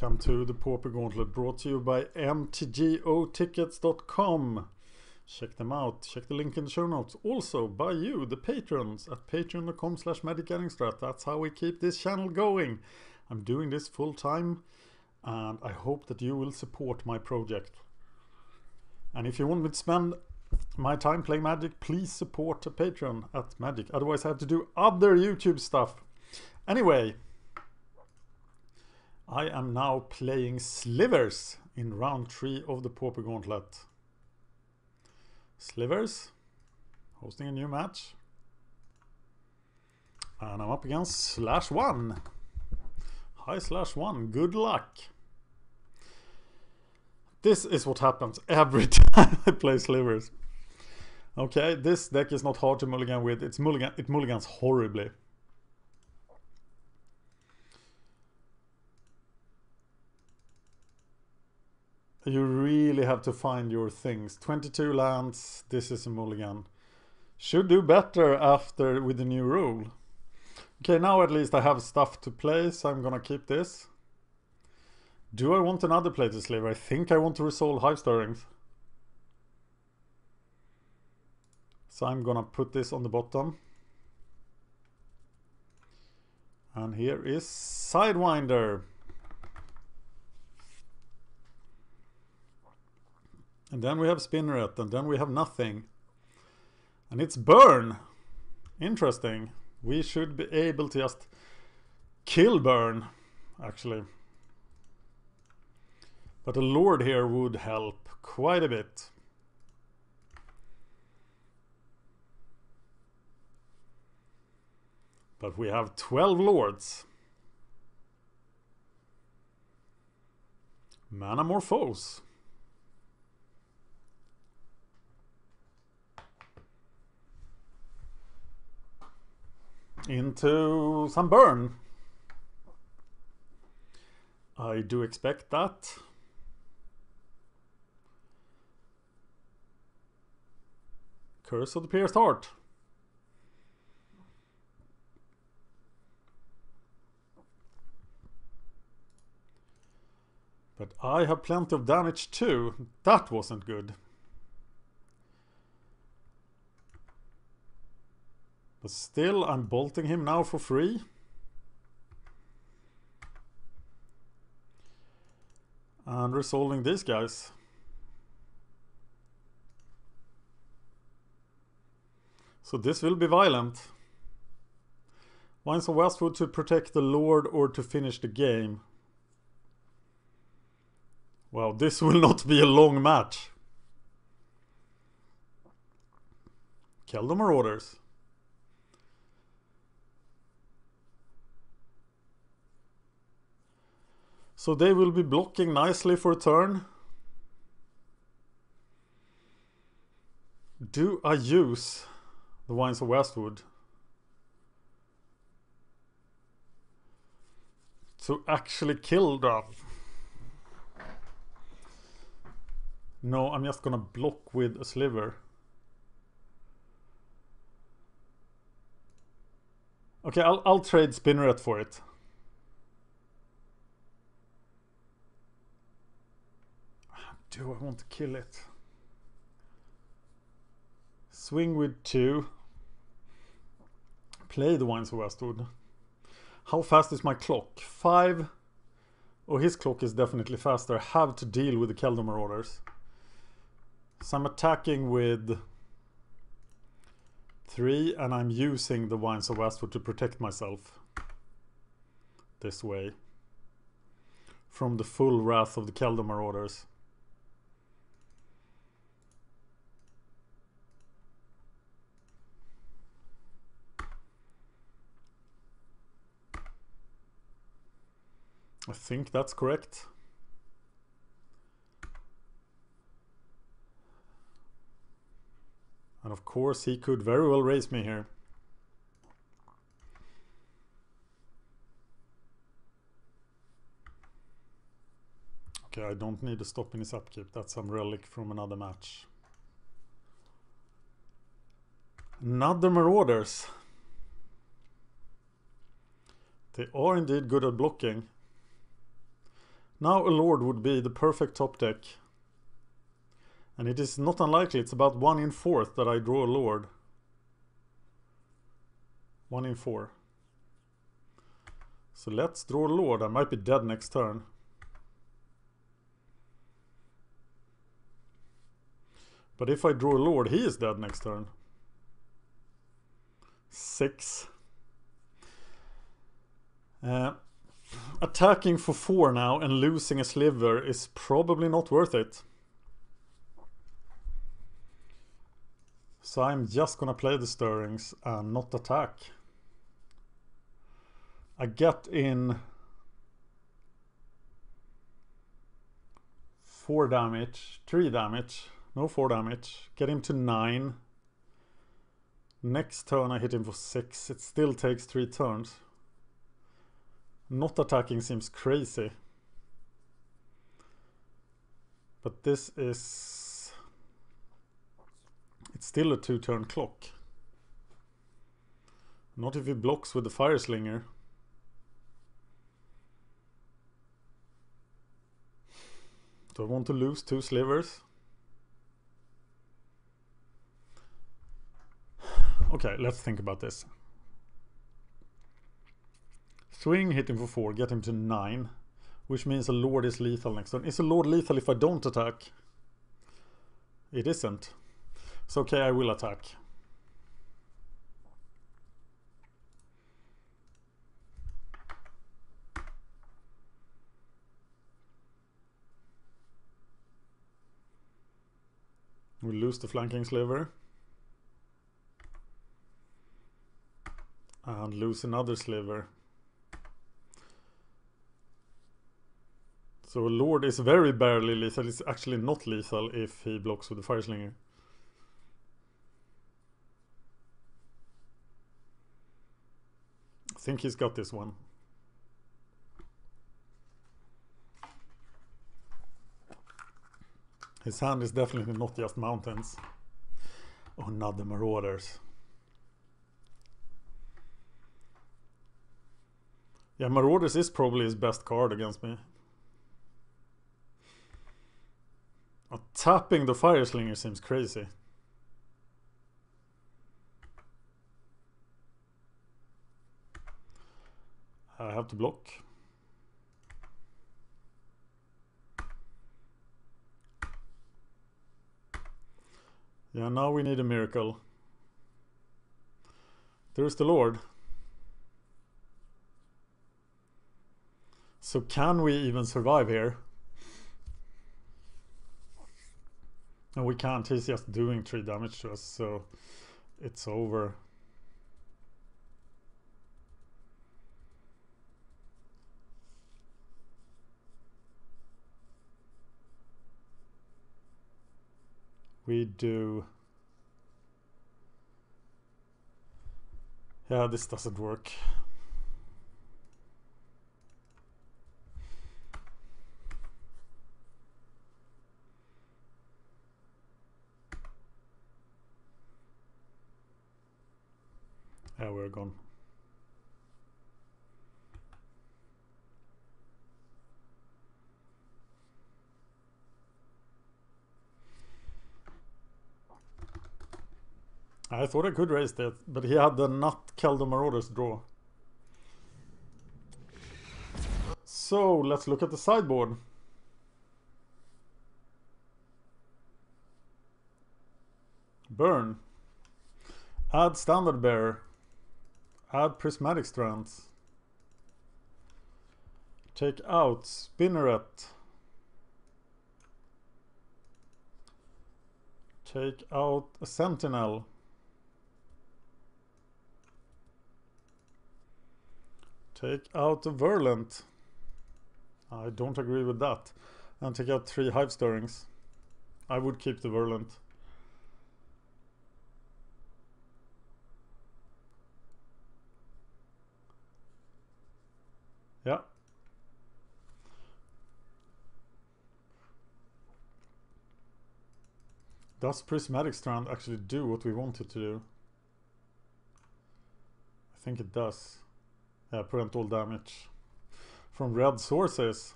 welcome to the Pauper Gauntlet brought to you by MTGOtickets.com. Check them out. Check the link in the show notes. Also by you, the patrons, at patreon.com slash. That's how we keep this channel going. I'm doing this full time and I hope that you will support my project. And if you want me to spend my time playing Magic, please support a Patreon at Magic. Otherwise I have to do other YouTube stuff. Anyway, I am now playing Slivers in round 3 of the Pauper Gauntlet. Slivers, hosting a new match. And I'm up against Slash 1. Hi Slash 1, good luck. This is what happens every time I play Slivers. Okay, this deck is not hard to mulligan with. It's mulligan, it mulligans horribly. You really have to find your things. 22 lands, this is a mulligan. Should do better after with the new rule. Okay, now at least I have stuff to play, so I'm gonna keep this. Do I want another play to sliver? I think I want to resolve Hive Stirrings. So I'm gonna put this on the bottom. And here is Sidewinder. And then we have Spinneret, and then we have nothing. And it's Burn! Interesting. We should be able to just kill Burn, actually. But a Lord here would help quite a bit. But we have 12 Lords. Mana Manamorphose. Into some burn. I do expect that. Curse of the Pierced Heart. But I have plenty of damage too. That wasn't good. But still, I'm bolting him now for free. And resolving these guys. So this will be violent. Winds of Westwood to protect the Lord or to finish the game. Well, this will not be a long match. Keldon Marauders. So they will be blocking nicely for a turn. Do I use the Winds of Westwood to actually kill them? No, I'm just gonna block with a sliver. Okay, I'll, I'll trade Spinneret for it. Do I want to kill it? Swing with two. Play the Winds of Westwood. How fast is my clock? Five. Oh, his clock is definitely faster. I have to deal with the Keldon Marauders. So I'm attacking with three and I'm using the Winds of Westwood to protect myself. This way. From the full wrath of the Keldon Marauders. I think that's correct. And of course he could very well raise me here. Okay, I don't need to stop in his upkeep. That's some relic from another match. Another Marauders. They are indeed good at blocking. Now a lord would be the perfect top deck. And it is not unlikely, it's about 1 in 4th that I draw a lord. 1 in 4. So let's draw a lord, I might be dead next turn. But if I draw a lord, he is dead next turn. 6. Uh, attacking for 4 now and losing a sliver is probably not worth it. So I'm just gonna play the stirrings and not attack. I get in 4 damage, 3 damage, no 4 damage. Get him to 9. Next turn I hit him for 6. It still takes 3 turns. Not attacking seems crazy. But this is... It's still a two turn clock. Not if he blocks with the fire slinger. Do I want to lose two slivers? Okay, let's think about this. Swing, hit him for 4, get him to 9. Which means a lord is lethal next turn. Is a lord lethal if I don't attack? It isn't. So okay, I will attack. We lose the flanking sliver. And lose another sliver. So Lord is very barely lethal. It's actually not lethal if he blocks with the Fire Slinger. I think he's got this one. His hand is definitely not just mountains. Oh, not the Marauders. Yeah, Marauders is probably his best card against me. Uh, tapping the fire slinger seems crazy. I have to block. Yeah, now we need a miracle. There's the Lord. So can we even survive here? And we can't, he's just doing 3 damage to us, so it's over. We do... Yeah, this doesn't work. Yeah, we're gone. I thought I could raise that, but he had the not Keldon Marauders draw. So, let's look at the sideboard. Burn. Add standard bearer. Add prismatic strands. Take out spinneret. Take out a sentinel. Take out a virulent. I don't agree with that. And take out three hive stirrings. I would keep the virulent. Yeah. Does Prismatic Strand actually do what we want it to do? I think it does. Yeah, prevent all damage. From red sources.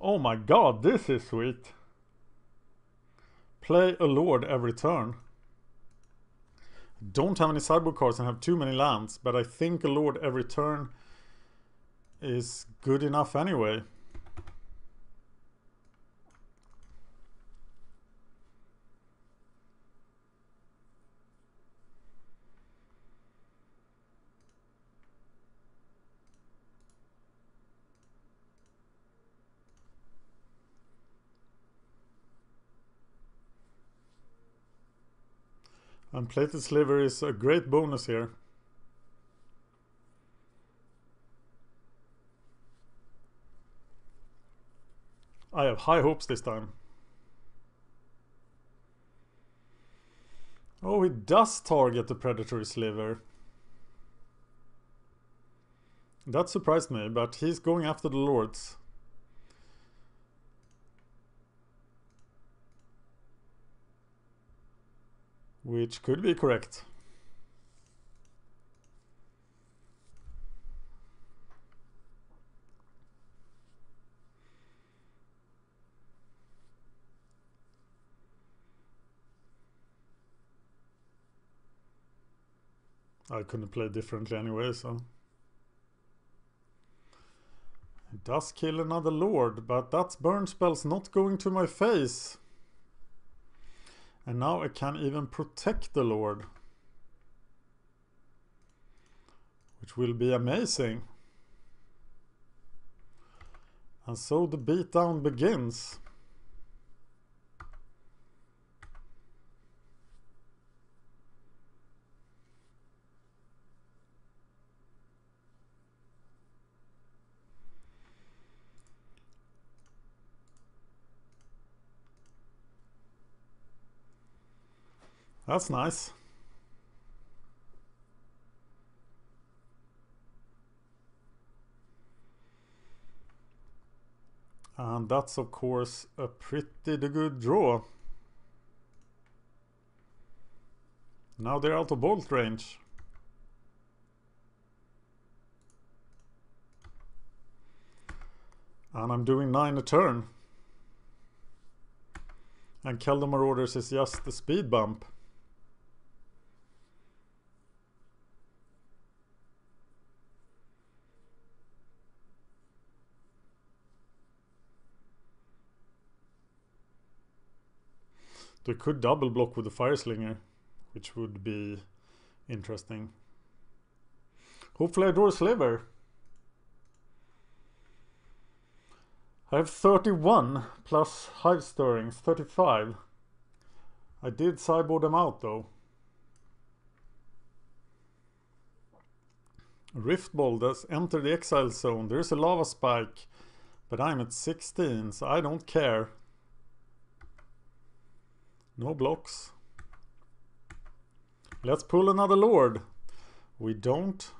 Oh my god, this is sweet. Play a lord every turn. Don't have any sideboard cards and have too many lands, but I think a lord every turn is good enough anyway. And plated sliver is a great bonus here. I have high hopes this time. Oh, it does target the predatory sliver. That surprised me, but he's going after the lords. Which could be correct. I couldn't play differently anyway, so... It does kill another lord, but that burn spells not going to my face. And now I can even protect the Lord. Which will be amazing. And so the beatdown begins. That's nice. And that's of course a pretty good draw. Now they're out of bolt range. And I'm doing 9 a turn. And Keldon Marauders is just the speed bump. They could double block with the Fire Slinger, which would be interesting. Hopefully I draw a sliver. I have 31 plus Hive Stirrings, 35. I did sideboard them out though. Rift does enter the exile zone. There's a lava spike, but I'm at 16, so I don't care. No blocks. Let's pull another lord. We don't.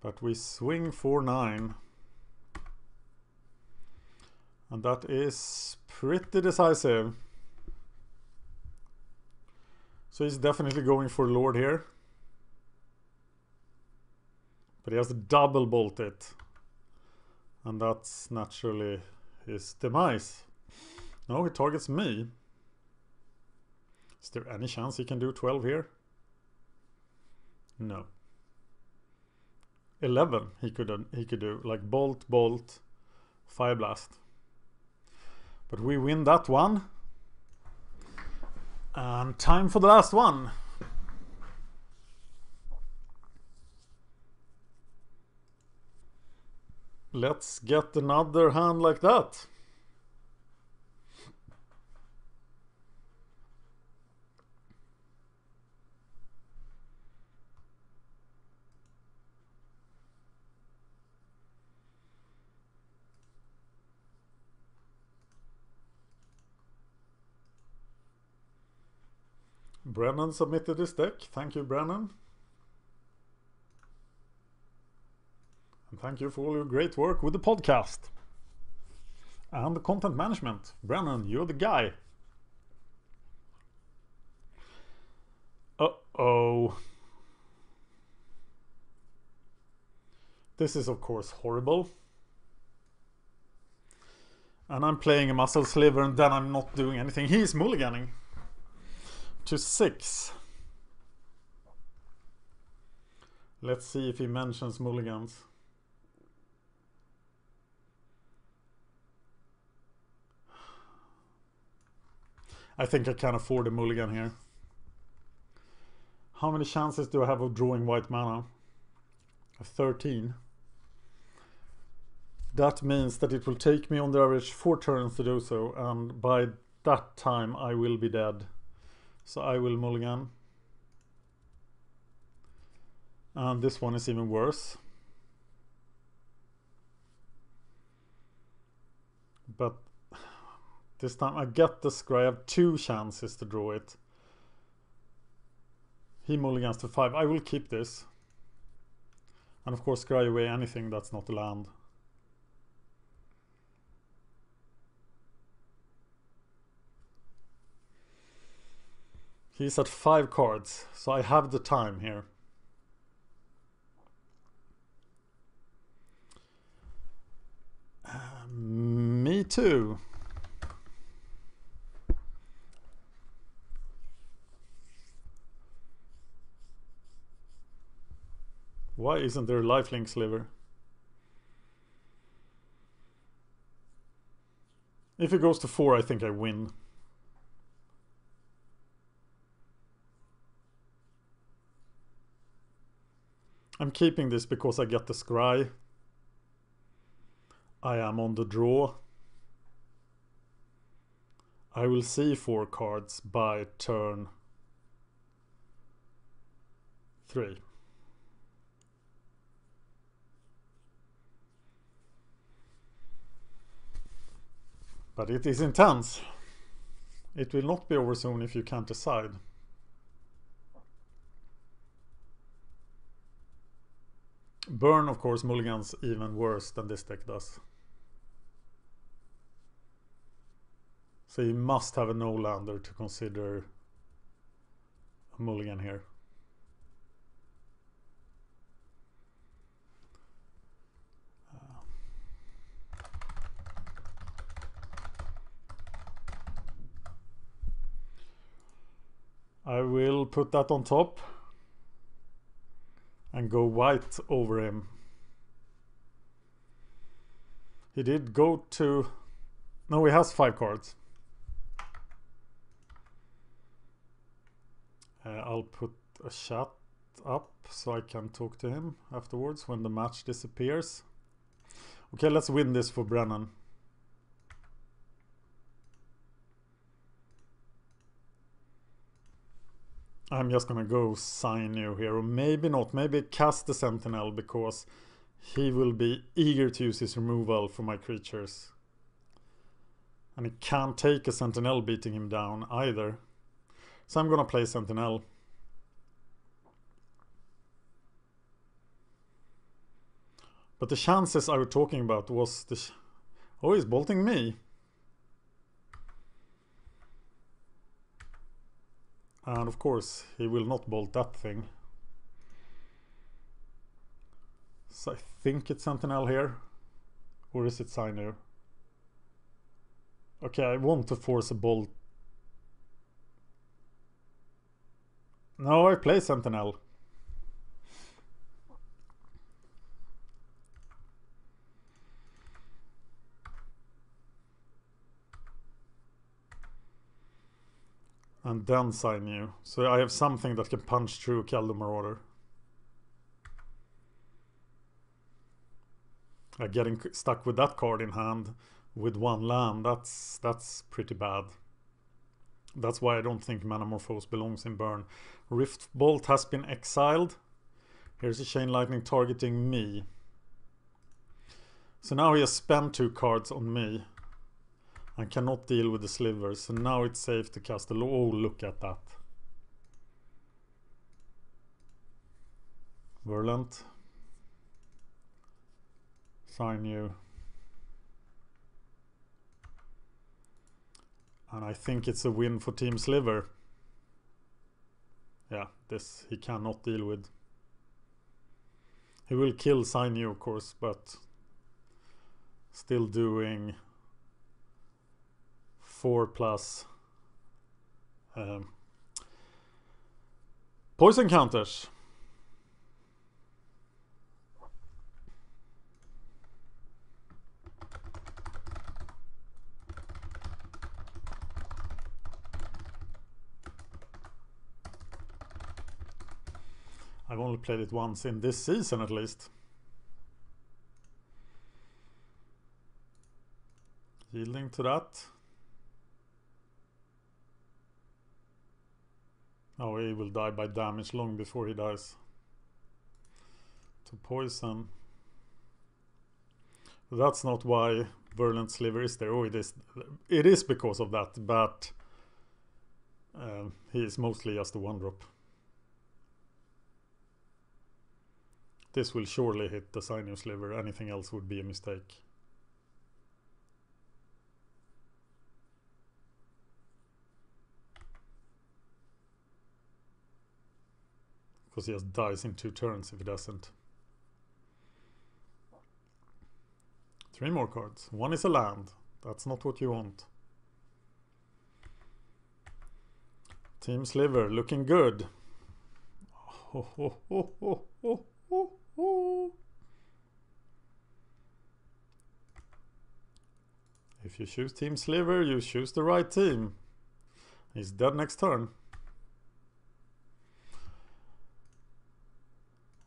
But we swing for 9. And that is pretty decisive. So he's definitely going for lord here. But he has to double bolt it. And that's naturally his demise. No, he targets me. Is there any chance he can do 12 here? No. 11 he could uh, he could do like bolt bolt fire blast. But we win that one. And time for the last one. Let's get another hand like that. Brennan submitted his deck. Thank you, Brennan. And thank you for all your great work with the podcast. And the content management. Brennan, you're the guy. Uh-oh. This is of course horrible. And I'm playing a muscle sliver and then I'm not doing anything. He's mulliganing. To six. Let's see if he mentions mulligans. I think I can afford a mulligan here. How many chances do I have of drawing white mana? 13. That means that it will take me on the average 4 turns to do so and by that time I will be dead. So I will mulligan. And this one is even worse. But this time I get the scry. I have two chances to draw it. He mulligans to five. I will keep this. And of course scry away anything that's not land. He's at five cards, so I have the time here. Uh, me too. Why isn't there a lifelink sliver? If it goes to 4 I think I win. I'm keeping this because I get the scry. I am on the draw. I will see four cards by turn three. But it is intense. It will not be over soon if you can't decide. Burn, of course, mulligans even worse than this deck does. So you must have a no-lander to consider a mulligan here. Uh. I will put that on top and go white over him. He did go to... No, he has five cards. Uh, I'll put a chat up so I can talk to him afterwards when the match disappears. Okay, let's win this for Brennan. I'm just gonna go Sinew here, or maybe not. Maybe cast the Sentinel because he will be eager to use his removal for my creatures. And he can't take a Sentinel beating him down either. So I'm gonna play Sentinel. But the chances I was talking about was the... oh, he's bolting me. And of course, he will not bolt that thing. So I think it's Sentinel here. Or is it Sinew? Okay, I want to force a bolt. No, I play Sentinel. And then Sinew. So I have something that can punch through Keldon Marauder. Uh, getting stuck with that card in hand with one land, that's that's pretty bad. That's why I don't think Manamorphose belongs in Burn. Rift Bolt has been exiled. Here's a Chain Lightning targeting me. So now he has spent two cards on me. I cannot deal with the slivers, so now it's safe to cast a law. Oh, look at that. Virulent. Sinew. And I think it's a win for Team Sliver. Yeah, this he cannot deal with. He will kill Sinew, of course, but still doing 4 plus um, poison counters. I've only played it once in this season at least. Yielding to that. Oh, he will die by damage long before he dies. To poison. That's not why Virulent Sliver is there. Oh, it is. It is because of that, but um, he is mostly just a one drop. This will surely hit the Sinew Sliver. Anything else would be a mistake. Because he just dies in two turns if he doesn't. Three more cards. One is a land. That's not what you want. Team Sliver looking good. If you choose Team Sliver, you choose the right team. He's dead next turn.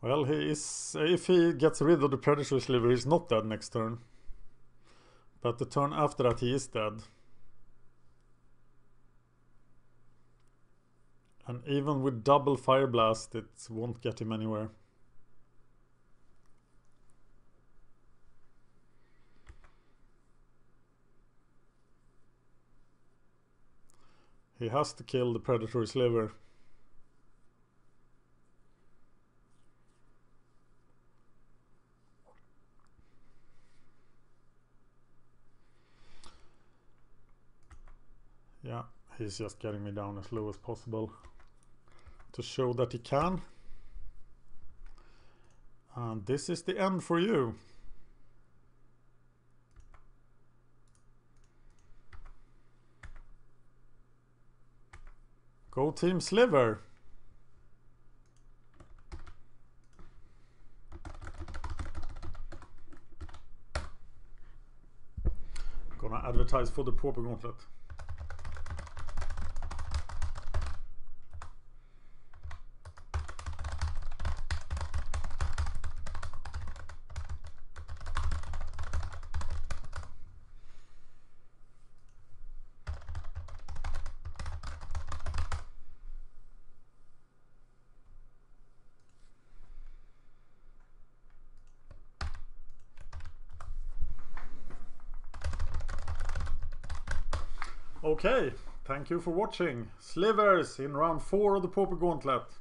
Well, he is. If he gets rid of the Predator Sliver, he's not dead next turn. But the turn after that, he is dead. And even with double Fire Blast, it won't get him anywhere. He has to kill the predatory sliver. Yeah, he's just getting me down as low as possible to show that he can. And this is the end for you. Go Team Sliver! Gonna advertise for the Pauper Gauntlet. Okej, Okay, thank you for watching. Slivers in round 4 of the Pauper Gauntlet.